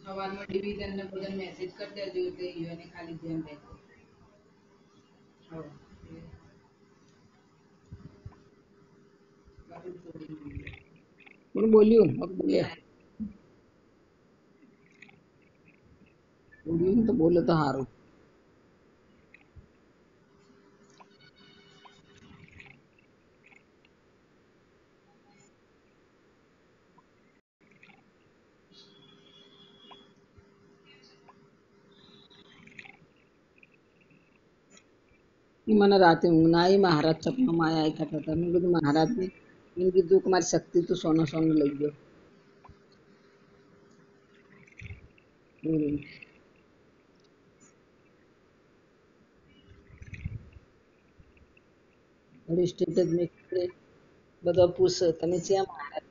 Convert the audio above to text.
સવારમાં ડિવિઝન ને બધા મેસેજ કરી દેજો એટલે ઈયોને ખાલી ધ્યાન. કોણ બોલ્યું? મત બોલ્યા બોલ્યું તો બોલો તો સારું મને રાતે ઊંઘ ના આવી મહારાજ સપનામાં આવ્યા કરતા. હતા મેં કીધું, મહારાજને એમ કીધું કે મારી શક્તિ તું સોનો સોનો લઈ ગયો. વળી સ્ટેટસ તમે ક્યાં મહારાજ